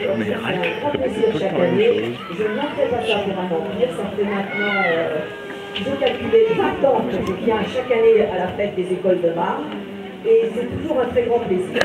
J'en ai marre pas ça pour un maintenant, euh, ans que je viens chaque année à la fête des écoles de Marne, et c'est toujours un très grand plaisir.